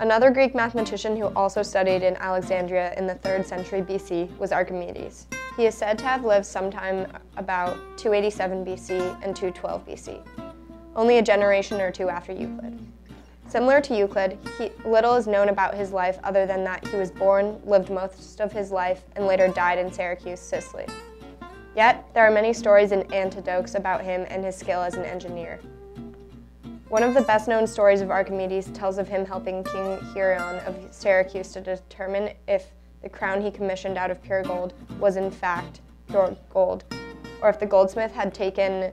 Another Greek mathematician who also studied in Alexandria in the 3rd century BC was Archimedes. He is said to have lived sometime about 287 BC and 212 BC, only a generation or two after Euclid. Similar to Euclid, he, little is known about his life other than that he was born, lived most of his life, and later died in Syracuse, Sicily. Yet, there are many stories and anecdotes about him and his skill as an engineer. One of the best known stories of Archimedes tells of him helping King Hieron of Syracuse to determine if the crown he commissioned out of pure gold was in fact pure gold, or if the goldsmith had taken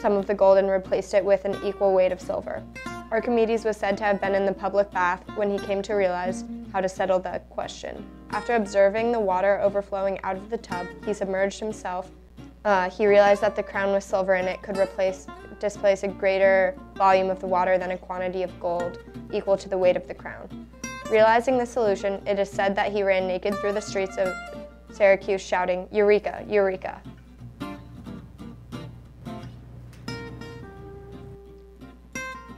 some of the gold and replaced it with an equal weight of silver. Archimedes was said to have been in the public bath when he came to realize how to settle the question. After observing the water overflowing out of the tub, he submerged himself. Uh, he realized that the crown was silver and it could replace displace a greater volume of the water than a quantity of gold equal to the weight of the crown. Realizing the solution, it is said that he ran naked through the streets of Syracuse shouting, Eureka, Eureka.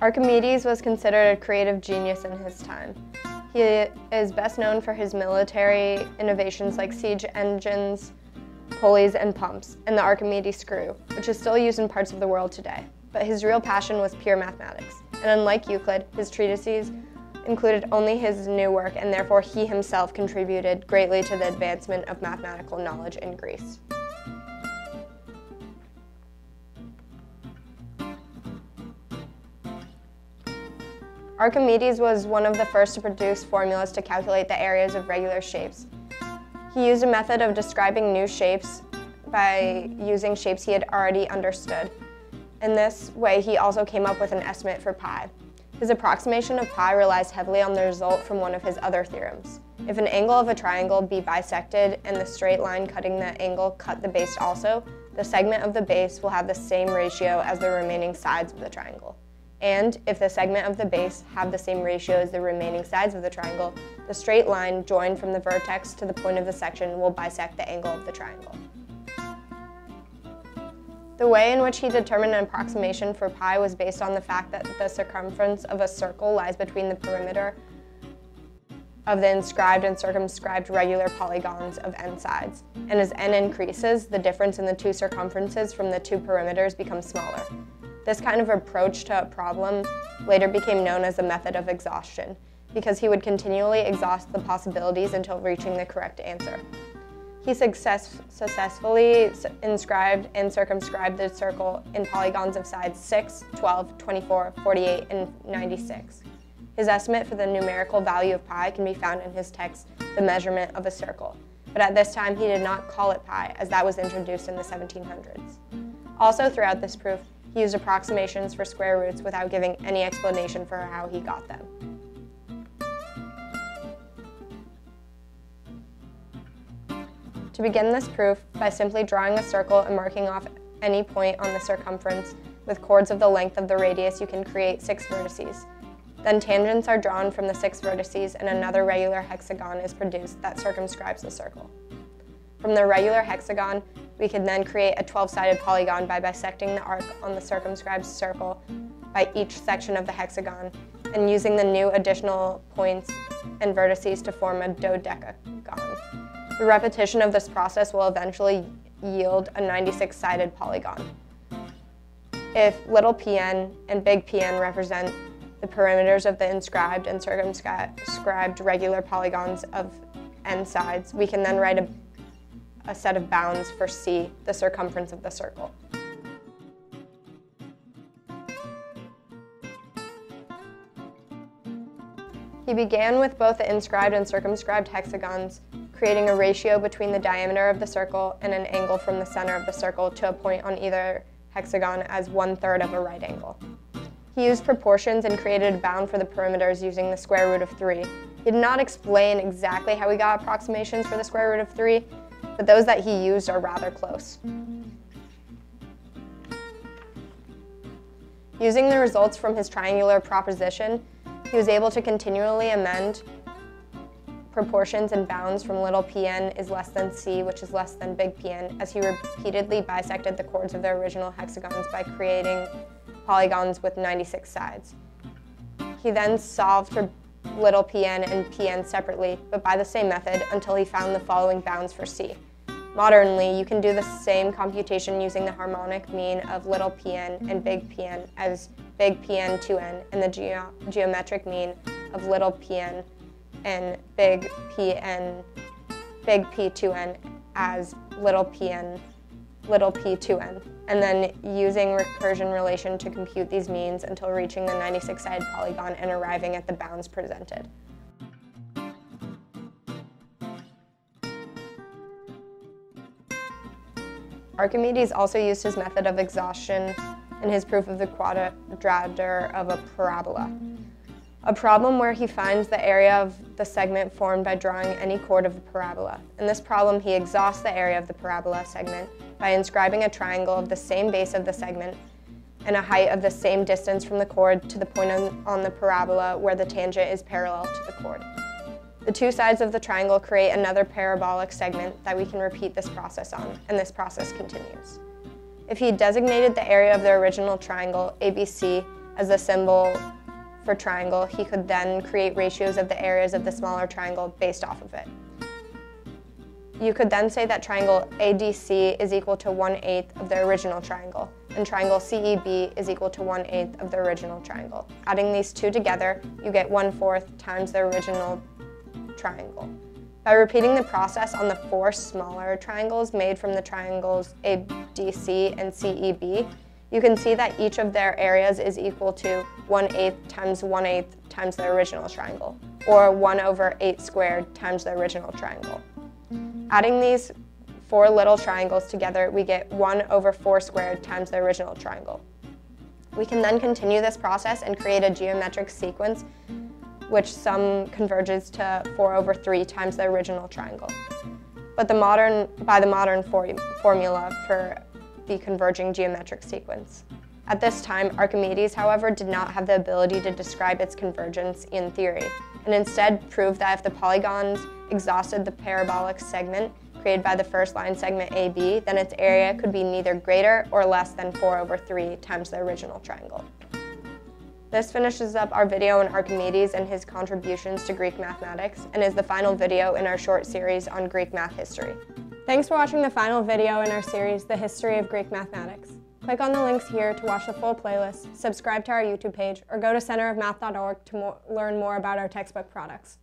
Archimedes was considered a creative genius in his time. He is best known for his military innovations like siege engines, pulleys, and pumps, and the Archimedes screw, which is still used in parts of the world today. But his real passion was pure mathematics, and unlike Euclid, his treatises included only his new work, and therefore he himself contributed greatly to the advancement of mathematical knowledge in Greece. Archimedes was one of the first to produce formulas to calculate the areas of regular shapes. He used a method of describing new shapes by using shapes he had already understood. In this way, he also came up with an estimate for pi. His approximation of pi relies heavily on the result from one of his other theorems. If an angle of a triangle be bisected and the straight line cutting the angle cut the base also, the segment of the base will have the same ratio as the remaining sides of the triangle. And if the segment of the base have the same ratio as the remaining sides of the triangle, the straight line joined from the vertex to the point of the section will bisect the angle of the triangle. The way in which he determined an approximation for pi was based on the fact that the circumference of a circle lies between the perimeter of the inscribed and circumscribed regular polygons of n sides. And as n increases, the difference in the two circumferences from the two perimeters becomes smaller. This kind of approach to a problem later became known as a method of exhaustion, because he would continually exhaust the possibilities until reaching the correct answer. He success successfully inscribed and circumscribed the circle in polygons of sides 6, 12, 24, 48, and 96. His estimate for the numerical value of pi can be found in his text, The Measurement of a Circle. But at this time, he did not call it pi, as that was introduced in the 1700s. Also, throughout this proof, he used approximations for square roots without giving any explanation for how he got them. To begin this proof, by simply drawing a circle and marking off any point on the circumference with chords of the length of the radius, you can create six vertices. Then tangents are drawn from the six vertices and another regular hexagon is produced that circumscribes the circle. From the regular hexagon, we can then create a 12-sided polygon by bisecting the arc on the circumscribed circle by each section of the hexagon and using the new additional points and vertices to form a dodecagon. The repetition of this process will eventually yield a 96-sided polygon. If little pn and big pn represent the perimeters of the inscribed and circumscribed regular polygons of n sides, we can then write a a set of bounds for C, the circumference of the circle. He began with both the inscribed and circumscribed hexagons, creating a ratio between the diameter of the circle and an angle from the center of the circle to a point on either hexagon as one-third of a right angle. He used proportions and created a bound for the perimeters using the square root of 3. He did not explain exactly how he got approximations for the square root of 3, but those that he used are rather close. Using the results from his triangular proposition, he was able to continually amend proportions and bounds from little pn is less than c, which is less than big pn, as he repeatedly bisected the chords of the original hexagons by creating polygons with 96 sides. He then solved for little pn and pn separately, but by the same method until he found the following bounds for c. Modernly, you can do the same computation using the harmonic mean of little pn and big Pn as big Pn 2n and the geo geometric mean of little pn and big Pn big P2n as little pn little p2n, and then using recursion relation to compute these means until reaching the 96-sided polygon and arriving at the bounds presented. Archimedes also used his method of exhaustion in his proof of the quadrature of a parabola, a problem where he finds the area of the segment formed by drawing any chord of the parabola. In this problem, he exhausts the area of the parabola segment by inscribing a triangle of the same base of the segment and a height of the same distance from the chord to the point on, on the parabola where the tangent is parallel to the chord. The two sides of the triangle create another parabolic segment that we can repeat this process on, and this process continues. If he designated the area of the original triangle, ABC, as the symbol triangle, he could then create ratios of the areas of the smaller triangle based off of it. You could then say that triangle ADC is equal to 1 8th of the original triangle, and triangle CEB is equal to 1 8th of the original triangle. Adding these two together, you get 1 4th times the original triangle. By repeating the process on the four smaller triangles made from the triangles ADC and CEB, you can see that each of their areas is equal to 1 8th times 1 8th times the original triangle, or 1 over 8 squared times the original triangle. Adding these four little triangles together, we get 1 over 4 squared times the original triangle. We can then continue this process and create a geometric sequence which sum converges to 4 over 3 times the original triangle. But the modern, by the modern for, formula for the converging geometric sequence. At this time, Archimedes, however, did not have the ability to describe its convergence in theory, and instead proved that if the polygons exhausted the parabolic segment created by the first line segment AB, then its area could be neither greater or less than 4 over 3 times the original triangle. This finishes up our video on Archimedes and his contributions to Greek mathematics and is the final video in our short series on Greek math history. Thanks for watching the final video in our series, The History of Greek Mathematics. Click on the links here to watch the full playlist, subscribe to our YouTube page, or go to centerofmath.org to mo learn more about our textbook products.